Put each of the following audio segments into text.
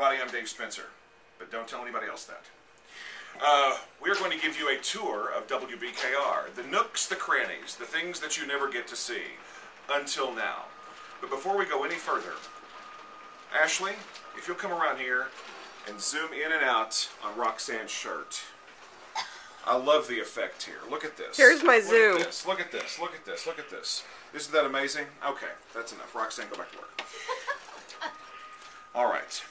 everybody, I'm Dave Spencer, but don't tell anybody else that. Uh, we are going to give you a tour of WBKR, the nooks, the crannies, the things that you never get to see until now. But before we go any further, Ashley, if you'll come around here and zoom in and out on Roxanne's shirt. I love the effect here. Look at this. Here's my Look zoom. At this. Look at this. Look at this. Look at this. Isn't that amazing? Okay, that's enough. Roxanne, go back to work. All right.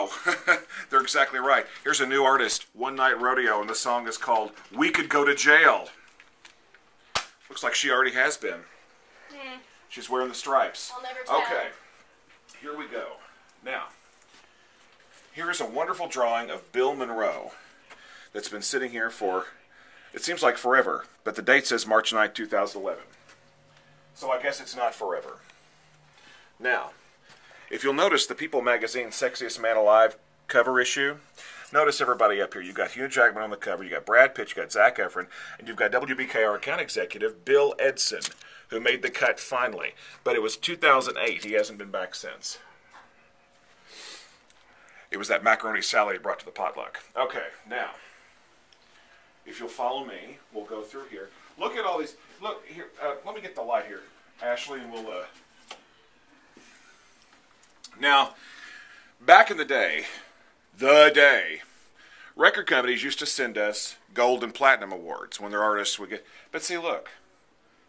Oh, they're exactly right. Here's a new artist, One Night Rodeo, and the song is called We Could Go to Jail. Looks like she already has been. Hmm. She's wearing the stripes. I'll never tell. Okay, here we go. Now, here is a wonderful drawing of Bill Monroe that's been sitting here for, it seems like forever, but the date says March 9, 2011. So I guess it's not forever. Now, if you'll notice the People magazine Sexiest Man Alive cover issue, notice everybody up here. You've got Hugh Jackman on the cover, you've got Brad Pitt, you've got Zac Efron, and you've got WBKR account executive Bill Edson, who made the cut finally. But it was 2008. He hasn't been back since. It was that macaroni salad he brought to the potluck. Okay, now, if you'll follow me, we'll go through here. Look at all these. Look here. Uh, let me get the light here, Ashley, and we'll. Uh... Now, back in the day, the day, record companies used to send us gold and platinum awards when their artists would get. But see, look,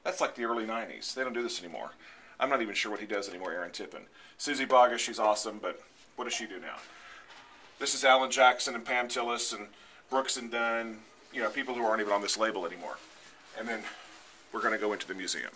that's like the early '90s. They don't do this anymore. I'm not even sure what he does anymore. Aaron Tippin, Suzy Bogguss, she's awesome, but what does she do now? This is Alan Jackson and Pam Tillis and Brooks and Dunn, you know, people who aren't even on this label anymore. And then we're going to go into the museum.